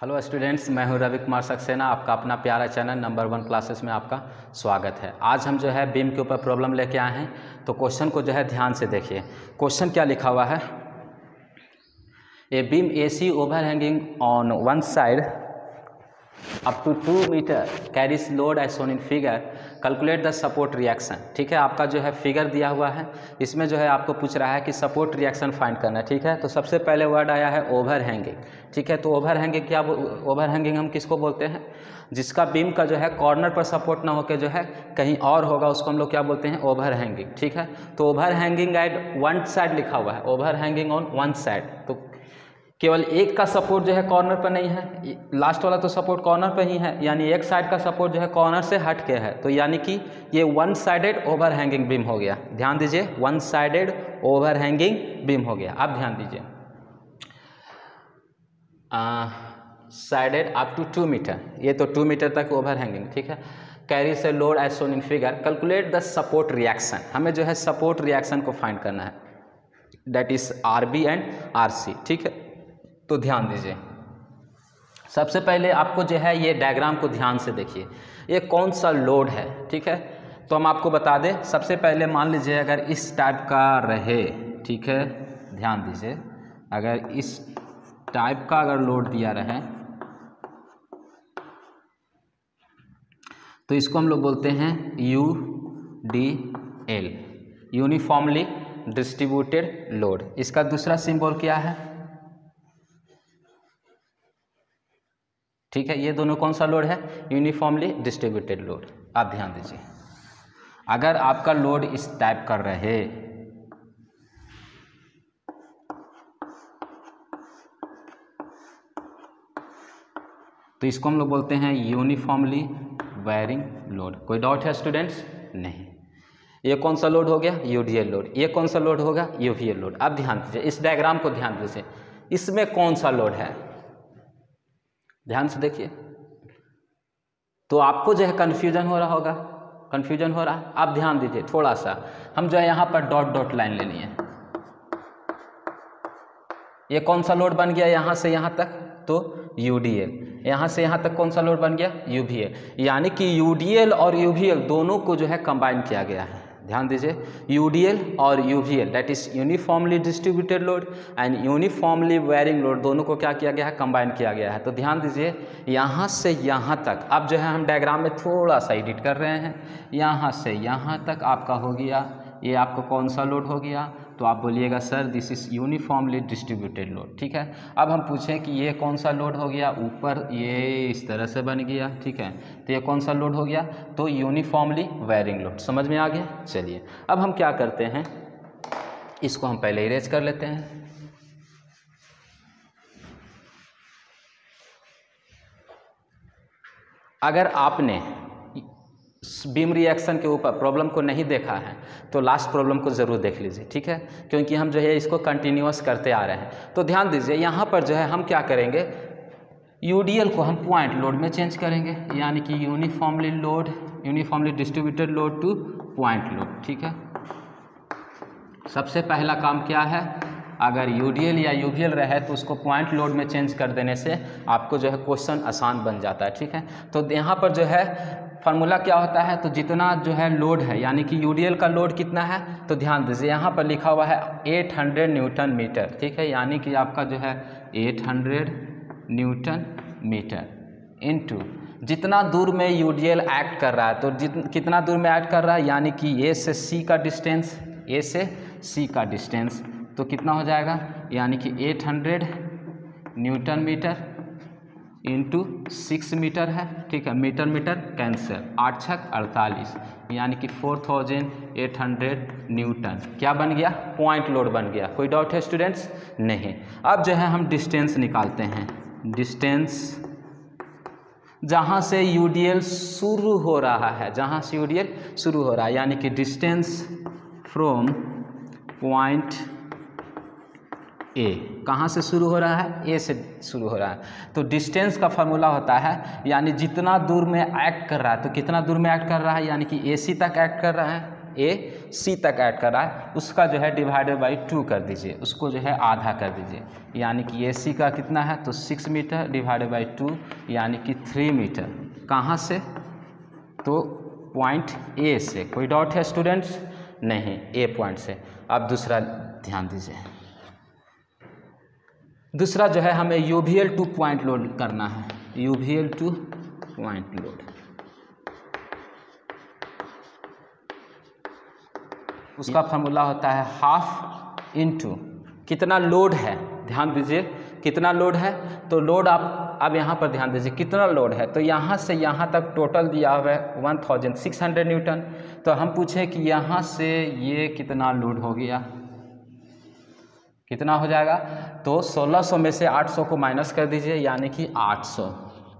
Hello students मैं हूँ रवि कुमार सक्सेना। आपका अपना प्यारा चैनल नंबर वन क्लासेस में आपका स्वागत है। आज हम जो है बीम के ऊपर प्रॉब्लम लेके आए हैं तो क्वेश्चन को जो है ध्यान से देखिए। क्वेश्चन क्या लिखा हुआ है? A beam A C overhanging on one side up to two metre carries load as shown in figure calculate the support reaction ठीक है? आपका जो है फिगर दिया हुआ है। इसमें जो है आपको पूछ रहा है कि सपोर्ट रिएक्शन फाइंड करना है। ठीक है? तो सबसे पहले वर्ड आया है ओवर हैंगिंग ठीक है? तो ओवर हैंगिंग क्या ओवर हैंगिंग हम किसको बोलते हैं? जिसका बीम का जो है कॉर्नर पर सपोर्ट ना होकर जो है कहीं और होगा, उसको हम लोग क्या बोलते हैं? ओवर हैंगिंग ठीक है? तो over hanging at one side लिखा हुआ है। Over hanging on one side तो केवल एक का सपोर्ट जो है कॉर्नर पर नहीं है। लास्ट वाला तो सपोर्ट कॉर्नर पर ही है, यानी एक साइड का सपोर्ट जो है कॉर्नर से हट के है। तो यानी कि ये one sided over hanging beam हो गया। ध्यान दीजिए one sided over hanging beam हो गया। आप ध्यान दीजिए। Sided up to two metre ये तो टू मीटर तक ओवर हैंगिंग ठीक है? Carries load as shown in figure calculate the support reaction हमें जो है सपोर्ट रिएक्शन को फाइंड करना है। That is R B and R C ठीक है? तो ध्यान दीजिए। सबसे पहले आपको जो है ये डायग्राम को ध्यान से देखिए। ये कौन सा लोड है, ठीक है? तो हम आपको बता दें, सबसे पहले मान लीजिए अगर इस टाइप का रहे, ठीक है? ध्यान दीजिए। अगर इस टाइप का अगर लोड दिया रहे तो इसको हम लोग बोलते हैं U D L uniformly distributed load इसका दूसरा सिंबल क्या है? ठीक है, ये दोनों कौन सा लोड है? यूनिफॉर्मली डिस्ट्रीब्यूटेड लोड आप ध्यान दीजिए। अगर आपका लोड इस टाइप का रहे तो इसको हम लोग बोलते हैं यूनिफॉर्मली वायरिंग लोड कोई डाउट है स्टूडेंट्स नहीं। ये कौन सा लोड हो गया? यूडीएल लोड ये कौन सा लोड होगा? यूवीएल लोड अब ध्यान दीजिए, इस डायग्राम को ध्यान दीजिए। इसमें कौन सा लोड है? ध्यान से देखिए। तो आपको जो है कन्फ्यूज़न हो रहा होगा। कन्फ्यूज़न हो रहा। आप ध्यान दीजिए थोड़ा सा। हम जो है यहाँ पर डॉट डॉट लाइन लेनी है। ये कौन सा लोड बन गया यहाँ से यहाँ तक? तो यू डी एल यहाँ से यहाँ तक कौन सा लोड बन गया? यू वी एल यानी कि यू डी एल और यू वी एल दोनों को जो है कंबाइन किया गया है। ध्यान दीजिए यूडीएल और UVL that is uniformly distributed load and uniformly varying load दोनों को क्या किया गया है? कंबाइन किया गया है। तो ध्यान दीजिए, यहाँ से यहाँ तक, अब जो है हम डायग्राम में थोड़ा सा एडिट कर रहे हैं। यहाँ से यहाँ तक आपका हो गया, ये आपको कौन सा लोड हो गया? तो आप बोलिएगा, sir this is uniformly distributed load ठीक है? अब हम पूछें कि ये कौन सा लोड हो गया? ऊपर ये इस तरह से बन गया, ठीक है? तो ये कौन सा लोड हो गया? तो यूनिफॉर्मली वायरिंग लोड समझ में आ गया? चलिए, अब हम क्या करते हैं? इसको हम पहले इरेज कर लेते हैं। अगर आपने बीम रिएक्शन के ऊपर प्रॉब्लम को नहीं देखा है तो लास्ट प्रॉब्लम को ज़रूर देख लीजिए, ठीक है? क्योंकि हम जो है इसको कंटिन्यूस करते आ रहे हैं। तो ध्यान दीजिए, यहाँ पर जो है हम क्या करेंगे? यूडीएल को हम पॉइंट लोड में चेंज करेंगे, यानी कि uniformly load uniformly distributed load to point load ठीक है? सबसे पहला काम क्या है? अगर यूडीएल या यूवीएल रहे तो उसको पॉइंट लोड में चेंज कर देने से आपको जो है क्वेश्चन आसान बन जाता है, ठीक है? तो यहाँ पर जो है फार्मूला क्या होता है? तो जितना जो है लोड है, यानी कि यूडीएल का लोड कितना है? तो ध्यान दीजिए, यहाँ पर लिखा हुआ है 800 न्यूटन मीटर, ठीक है? यानी कि आपका जो है 800 न्यूटन मीटर इनटू जितना दूर में यूडीएल एक्ट कर रहा है तो जित, कितना दूर में एक्ट कर रहा है? यानी कि ए से सी का डिस्टेंस ए से सी का डिस्टेंस तो कितना हो जाएगा? यानी कि 800 newton metre into six metre है, ठीक है? मीटर मीटर कैंसर, आठ छक अड़तालीस, यानी कि four thousand eight hundred newton. क्या बन गया? पॉइंट लोड बन गया। कोई डाउट है स्टूडेंट्स नहीं। अब जो है हम डिस्टेंस निकालते हैं। डिस्टेंस जहाँ से यूडीएल शुरू हो रहा है, जहाँ से यूडीएल शुरू हो रहा है, यानी कि डिस्टेंस फ्रॉम पॉइंट ए कहाँ से शुरू हो रहा है? ए से शुरू हो रहा है। तो डिस्टेंस का फार्मूला होता है, यानी जितना दूर में एक्ट कर रहा है तो कितना दूर में एक्ट कर रहा है? यानी कि ए सी तक एक्ट कर रहा है। ए सी तक ऐड कर रहा है। उसका जो है डिवाइडेड बाई टू कर दीजिए। उसको जो है आधा कर दीजिए। यानी कि ए सी का कितना है? तो six metre divided by two यानी कि थ्री मीटर कहाँ से? तो पॉइंट ए से। कोई डाउट है स्टूडेंट्स नहीं ए पॉइंट से। अब दूसरा ध्यान दीजिए। दूसरा जो है हमें U V L to point load करना है। U V L to point load उसका फार्मूला होता है हाफ़ इनटू कितना लोड है? ध्यान दीजिए, कितना लोड है? तो लोड आप अब यहाँ पर ध्यान दीजिए, कितना लोड है? तो यहाँ से यहाँ तक टोटल दिया हुआ है one thousand six hundred newton तो हम पूछें कि यहाँ से ये कितना लोड हो गया? कितना हो जाएगा? तो 1600 में से 800 को माइनस कर दीजिए, यानी कि 800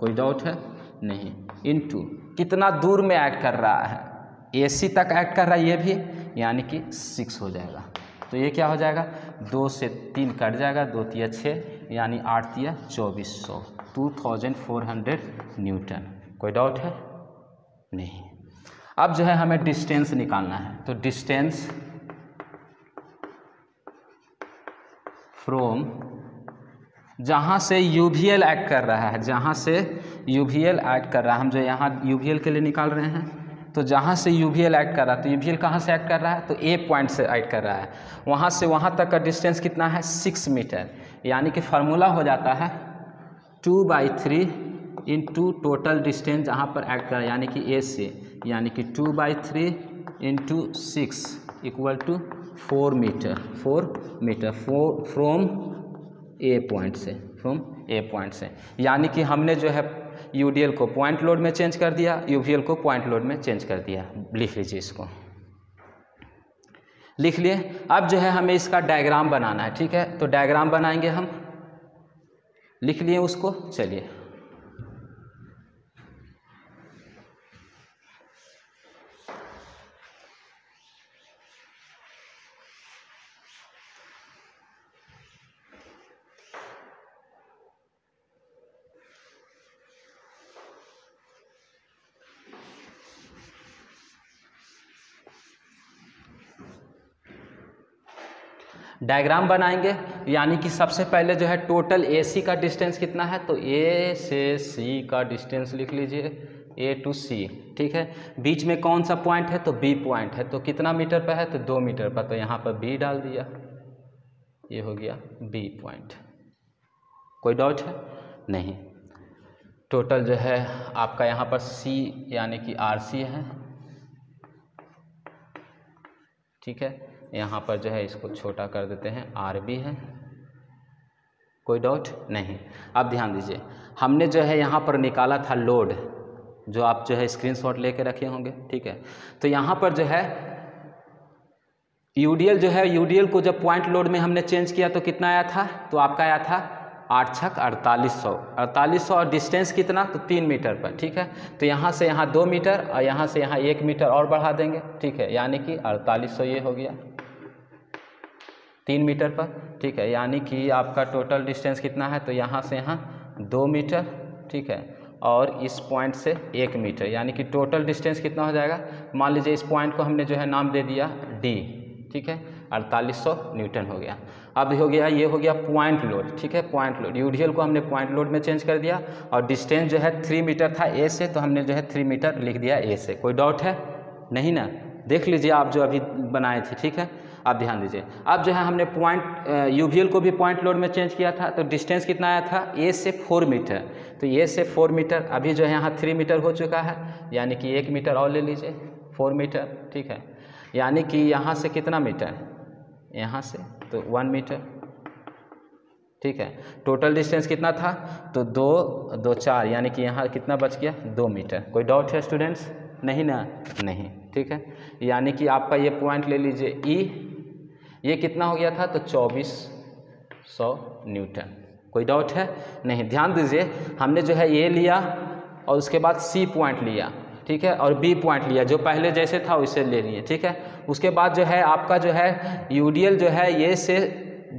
कोई डाउट है? नहीं। इनटू कितना दूर में ऐड कर रहा है? एसी तक ऐड कर रहा है ये भी, यानी कि सिक्स हो जाएगा। तो ये क्या हो जाएगा? दो से तीन कट जाएगा, दो तिया छः यानी आठ तिया चौबीस सौ। Two thousand four hundred newton कोई डाउट है? नहीं। अब जो है हमें डिस्टेंस निकालना है। तो डिस्टेंस फ्रोम जहाँ से यू वी एल ऐड कर रहा है, जहाँ से यू वी एल ऐड कर रहा है। हम जो यहाँ यू वी एल के लिए निकाल रहे हैं तो जहाँ से यू वी एल ऐड कर रहा है तो यू वी एल कहाँ से ऐड कर रहा है? तो ए पॉइंट से ऐड कर रहा है। वहाँ से, वहाँ तक का डिस्टेंस कितना है? सिक्स मीटर यानी कि फार्मूला हो जाता है two by three into total distance जहाँ पर ऐड कर रहा यानी कि ए से। यानी कि two by three into six equal to four metre four metre four from A point से फ्रॉम ए पॉइंट से। यानी कि हमने जो है यूडीएल को पॉइंट लोड में चेंज कर दिया यू को पॉइंट लोड में चेंज कर दिया। लिख लीजिए इसको। लिख लिए। अब जो है हमें इसका डायग्राम बनाना है, ठीक है? तो डायग्राम बनाएँगे हम। लिख लिए उसको, चलिए। डायग्राम बनाएँगे, यानी कि सबसे पहले जो है टोटल ए सी का डिस्टेंस कितना है? तो ए से सी का डिस्टेंस लिख लीजिए ए टू सी ठीक है? बीच में कौन सा पॉइंट है? तो बी पॉइंट है। तो कितना मीटर पर है? तो दो मीटर पर। तो यहाँ पर बी डाल दिया। ये हो गया बी पॉइंट कोई डाउट है? नहीं। टोटल जो है आपका यहाँ पर सी यानी कि आर सी है। ठीक है? यहाँ पर जो है इसको छोटा कर देते हैं। आर बी है। कोई डाउट नहीं। अब ध्यान दीजिए। हमने जो है यहाँ पर निकाला था लोड जो आप जो है स्क्रीन स्क्रीनशॉट लेके रखे होंगे, ठीक है? तो यहाँ पर जो है यूडीएल जो है यूडीएल को जब पॉइंट लोड में हमने चेंज किया तो कितना आया था? तो आपका आया था आठ छक अड़तालीस सौ। अड़तालीस सौ और डिस्टेंस कितना? तो तीन मीटर पर, ठीक है? तो यहाँ से यहाँ दो मीटर और यहाँ से यहाँ एक मीटर और बढ़ा देंगे, ठीक है? यानी कि अड़तालीस सौ ये हो गया। तीन मीटर पर, ठीक है? यानी कि आपका टोटल डिस्टेंस कितना है? तो यहाँ से यहाँ दो मीटर, ठीक है? और इस पॉइंट से एक मीटर, यानी कि टोटल डिस्टेंस कितना हो जाएगा? मान लीजिए इस पॉइंट को हमने जो है नाम दे दिया डी ठीक है? अड़तालीस सौ न्यूटन हो गया। अब हो गया, ये हो गया पॉइंट लोड ठीक है? पॉइंट लोड यूडीएल को हमने पॉइंट लोड में चेंज कर दिया और डिस्टेंस जो है थ्री मीटर था ए से तो हमने जो है थ्री मीटर लिख दिया ए से। कोई डाउट है? नहीं ना? देख लीजिए आप जो अभी बनाए थे, ठीक है? आप ध्यान दीजिए। अब जो है हमने पॉइंट यूवीएल को भी पॉइंट लोड में चेंज किया था तो डिस्टेंस कितना आया था? ए से फोर मीटर तो ए से फोर मीटर अभी जो है यहाँ थ्री मीटर हो चुका है यानी कि एक मीटर और ले लीजिए फोर मीटर ठीक है? यानी कि यहाँ से कितना मीटर यहाँ से तो वन मीटर ठीक है? टोटल डिस्टेंस कितना था? तो दो दो चार यानी कि यहाँ कितना बच गया? दो मीटर कोई डाउट है स्टूडेंट्स नहीं ना? नहीं ठीक है? यानी कि आपका ये पॉइंट ले लीजिए ई e, ये कितना हो गया था? तो चौबीस सौ न्यूटन। कोई डाउट है? नहीं, ध्यान दीजिए, हमने जो है ये लिया और उसके बाद सी पॉइंट लिया, ठीक है? और बी पॉइंट लिया, जो पहले जैसे था उसे ले लिए, ठीक है? उसके बाद जो है आपका जो है यूडीएल जो है ये से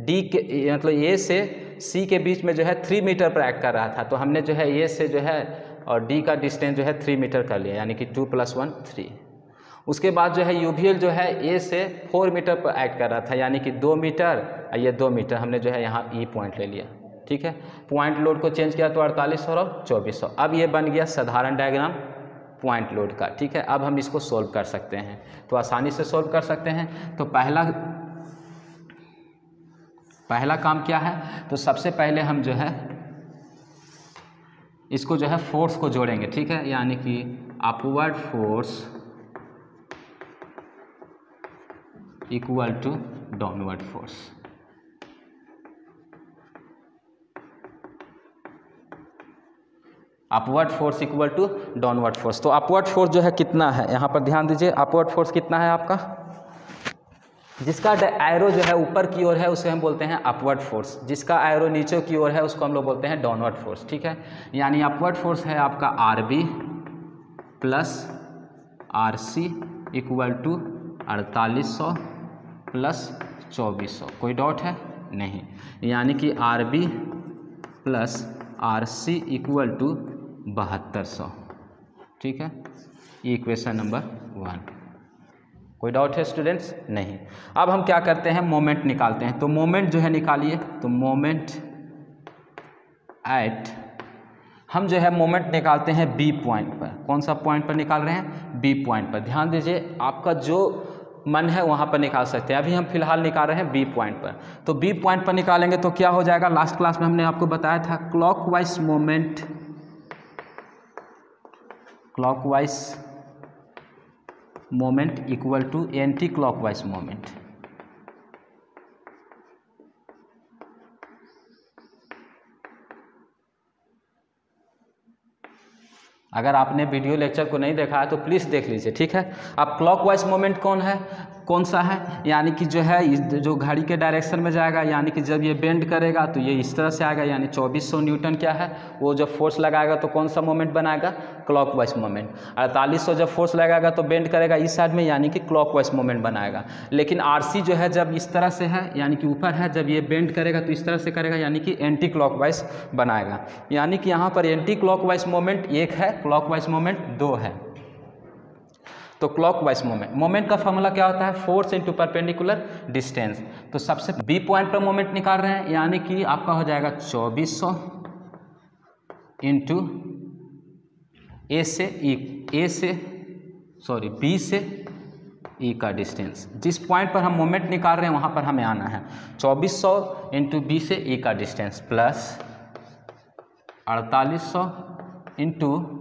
डी के मतलब ए से सी के बीच में जो है थ्री मीटर पर एक्ट कर रहा था। तो हमने जो है ए से जो है और डी का डिस्टेंस जो है थ्री मीटर कर लिया, यानी कि टू प्लस वन थ्री उसके बाद जो है यूवीएल जो है ए से फोर मीटर पर एक्ट कर रहा था, यानी कि दो मीटर ये दो मीटर हमने जो है यहाँ ई e पॉइंट ले लिया, ठीक है? पॉइंट लोड को चेंज किया तो अड़तालीस और चौबीस अब ये बन गया साधारण डायग्राम पॉइंट लोड का, ठीक है? अब हम इसको सोल्व कर सकते हैं। तो आसानी से सोल्व कर सकते हैं। तो पहला पहला काम क्या है? तो सबसे पहले हम जो है, इसको जो है फोर्स को जोड़ेंगे, ठीक है? यानी कि upward force equal to downward force upward force equal to downward force तो अपवर्ड फोर्स जो है कितना है? यहाँ पर ध्यान दीजिए अपवर्ड फोर्स कितना है आपका? जिसका एरो जो है ऊपर की ओर है, उसे हम बोलते हैं अपवर्ड फोर्स जिसका एरो नीचे की ओर है, उसको हम लोग बोलते हैं डाउनवर्ड फोर्स ठीक है? यानी अपवर्ड फोर्स है आपका R B plus R C equal to अड़तालीस सौ प्लस चौबीस। सौ कोई डाउट है? नहीं। यानी कि R B plus R C equal to बहत्तर सौ ठीक है? ये इक्वेशन नंबर वन। कोई डाउट है स्टूडेंट्स? नहीं। अब हम क्या करते हैं? मोमेंट निकालते हैं। तो मोमेंट जो है निकालिए। तो मोमेंट एट। हम जो है मोमेंट निकालते हैं बी पॉइंट पर। कौन सा पॉइंट पर निकाल रहे हैं? बी पॉइंट पर। ध्यान दीजिए, आपका जो मन है, वहाँ पर निकाल सकते हैं। अभी हम फ़िलहाल निकाल रहे हैं बी पॉइंट पर। तो बी पॉइंट पर निकालेंगे तो क्या हो जाएगा? लास्ट क्लास में हमने आपको बताया था clock clockwise moment clock clockwise moment equal to anti clock clockwise moment अगर आपने वीडियो लेक्चर को नहीं देखा है तो प्लीज़ देख लीजिए, ठीक है? अब क्लॉकवाइज मोमेंट कौन है? कौन सा है? यानी कि जो है जो घड़ी के डायरेक्शन में जाएगा, यानी कि जब ये बेंड करेगा तो ये इस तरह से आएगा, यानी 2400 न्यूटन क्या है? वो जब फोर्स लगाएगा तो कौन सा मोमेंट बनाएगा? क्लॉकवाइज मोमेंट अड़तालीस सौ जब फोर्स लगाएगा तो बेंड करेगा इस साइड में, यानी कि क्लॉकवाइज मोमेंट बनाएगा. लेकिन आरसी जो है, जब इस तरह से है, यानी कि ऊपर है, जब ये बेंड करेगा तो इस तरह से करेगा, यानी कि एंटी क्लॉकवाइज बनाएगा. यानी कि यहाँ पर एंटी क्लॉकवाइज मोमेंट एक है क्लॉकवाइज मोमेंट दो है. तो क्लॉकवाइज मोमेंट मोमेंट का फॉर्मूला क्या होता है? फोर्स इंटू परपेंडिकुलर डिस्टेंस तो सबसे बी पॉइंट पर मोमेंट निकाल रहे हैं यानी कि आपका हो जाएगा 2400 सौ इंटू ए से ई e, ए से सॉरी बी से ई e का डिस्टेंस जिस पॉइंट पर हम मोमेंट निकाल रहे हैं वहाँ पर हमें आना है। 2400 सौ इंटू बी से ई e का डिस्टेंस प्लस अड़तालीस सौ इंटू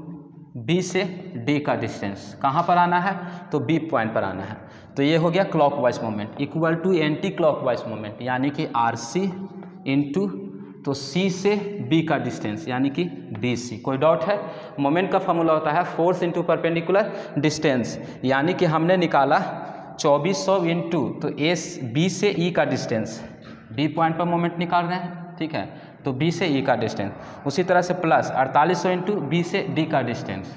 बी से डी का डिस्टेंस कहाँ पर आना है? तो बी पॉइंट पर आना है. तो ये हो गया clockwise moment equal to anti clockwise moment यानी कि आर सी इंटू तो सी से बी का डिस्टेंस यानी कि डी सी कोई डाउट है? मोमेंट का फॉर्मूला होता है फोर्स इंटू परपेंडिकुलर डिस्टेंस यानी कि हमने निकाला चौबीस सौ इंटू तो ए बी से ई e का डिस्टेंस बी पॉइंट पर मोमेंट निकाल रहे हैं, ठीक है? तो बी से ई e का डिस्टेंस उसी तरह से प्लस अड़तालीस सौ इंटू बी से डी का distance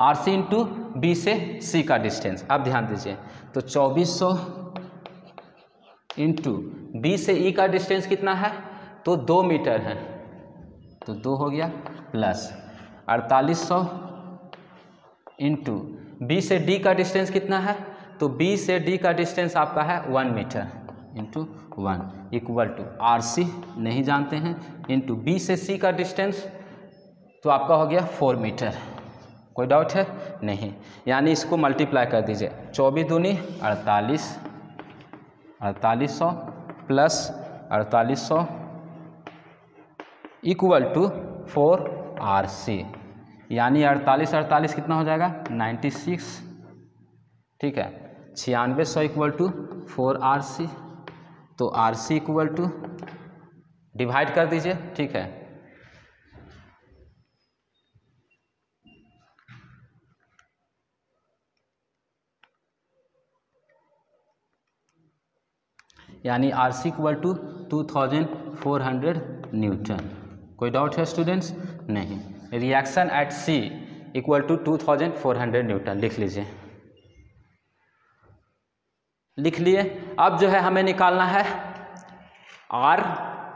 R C into B से सी का डिस्टेंस अब ध्यान दीजिए. तो चौबीस सौ इंटू बी से ई e का डिस्टेंस कितना है? तो दो मीटर है. तो दो हो गया प्लस अड़तालीस सौ इंटू बी से डी का डिस्टेंस कितना है? तो बी से डी का डिस्टेंस आपका है one metre. Into one equal to R C नहीं जानते हैं इंटू बी से सी का डिस्टेंस तो आपका हो गया फोर मीटर कोई डाउट है? नहीं. यानी इसको मल्टीप्लाई कर दीजिए. चौबीस दूनी अड़तालीस अड़तालीस सौ प्लस अड़तालीस सौ equal to four R C यानी अड़तालीस अड़तालीस कितना हो जाएगा? नाइन्टी सिक्स ठीक है. छियानवे सौ equal to four R C तो R C equal to divide कर दीजिए, ठीक है? यानी R C equal to two thousand four hundred newton कोई डाउट है स्टूडेंट्स नहीं। Reaction at C equal to two thousand four hundred newton लिख लीजिए। लिख लिए? अब जो है हमें निकालना है आर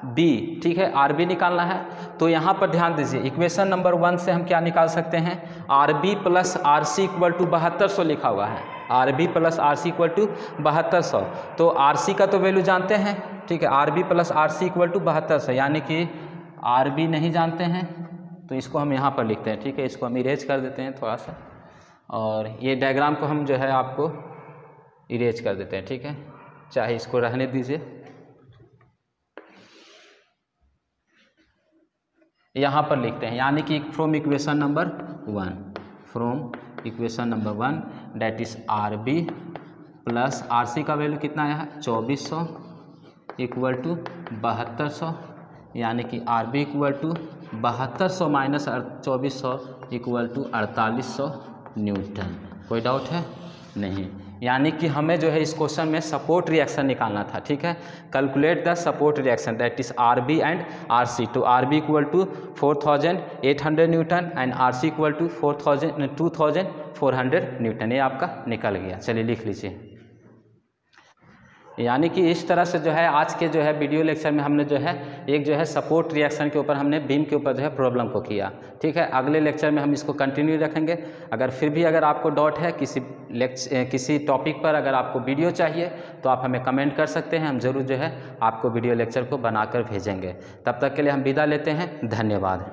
बी ठीक है? आर बी निकालना है। तो यहाँ पर ध्यान दीजिए इक्वेशन नंबर वन से हम क्या निकाल सकते हैं? R B plus R C equal to बहत्तर सौ लिखा हुआ है। R B plus R C equal to बहत्तर सौ। तो आर सी का तो वैल्यू जानते हैं, ठीक है? R B plus R C equal to बहत्तर सौ, यानी कि आर बी नहीं जानते हैं। तो इसको हम यहाँ पर लिखते हैं, ठीक है? इसको हम इरेज कर देते हैं थोड़ा सा। और ये डायग्राम को हम जो है आपको इरेज कर देते हैं, ठीक है? चाहे इसको रहने दीजिए। यहाँ पर लिखते हैं, यानी कि from equation number one from equation number one that is R B plus R C का वैल्यू कितना है? चौबीस सौ इक्वल टू बहत्तर सौ, यानी कि आर बी इक्वल टू बहत्तर सौ माइनस चौबीस सौ इक्वल टू अड़तालीस सौ न्यूटन। कोई डाउट है? नहीं। यानी कि हमें जो है इस क्वेश्चन में सपोर्ट रिएक्शन निकालना था, ठीक है? Calculate the support reaction that is R B and R C to R B equal to four thousand eight hundred newton and R C equal to four thousand two thousand four hundred newton ये आपका निकल गया। चलिए लिख लीजिए। यानी कि इस तरह से जो है, आज के जो है वीडियो लेक्चर में हमने जो है, एक जो है सपोर्ट रिएक्शन के ऊपर हमने बीम के ऊपर जो है प्रॉब्लम को किया। ठीक है? अगले लेक्चर में हम इसको कंटिन्यू रखेंगे। अगर फिर भी अगर आपको डाउट है, किसी लेक्चर किसी टॉपिक पर अगर आपको वीडियो चाहिए तो आप हमें कमेंट कर सकते हैं। हम ज़रूर जो है आपको वीडियो लेक्चर को बनाकर भेजेंगे। तब तक के लिए हम विदा लेते हैं। धन्यवाद।